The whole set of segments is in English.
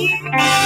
you.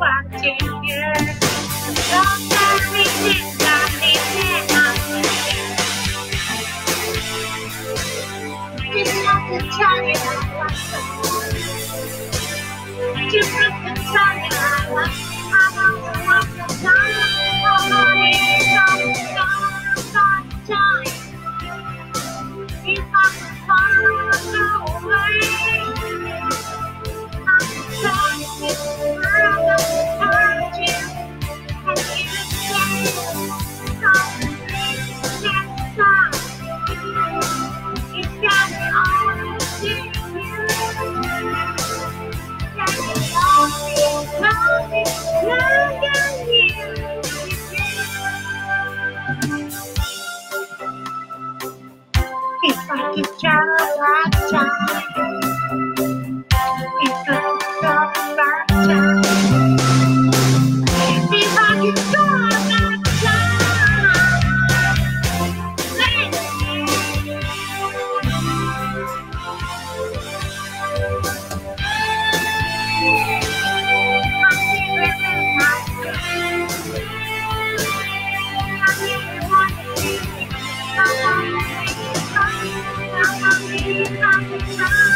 watching you. Somebody did not need Just not the time I want. Just not the I want. I want I've been